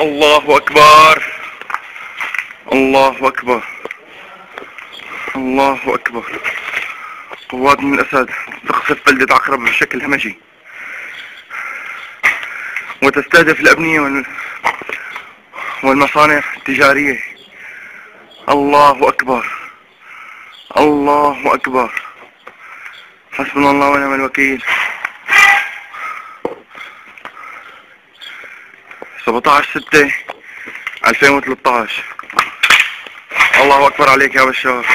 الله أكبر. الله أكبر. الله أكبر. قوات من الأسد. تقصف بلدة عقرب بشكل همجي. وتستهدف الأبنية وال... والمصانع التجارية. الله أكبر. الله أكبر. حسبنا الله ونعم الوكيل. 17 6 2013 الله أكبر عليك يا بشار.